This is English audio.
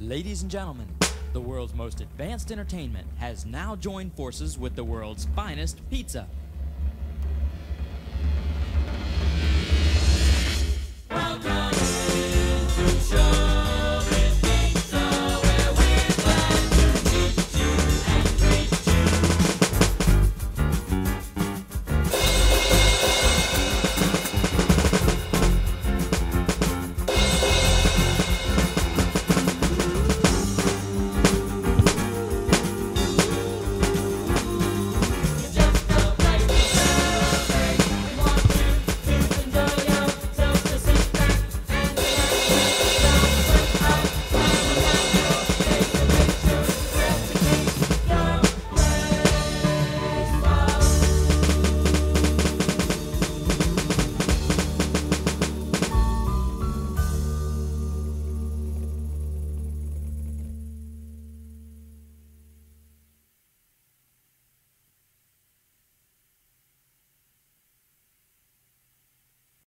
Ladies and gentlemen, the world's most advanced entertainment has now joined forces with the world's finest pizza.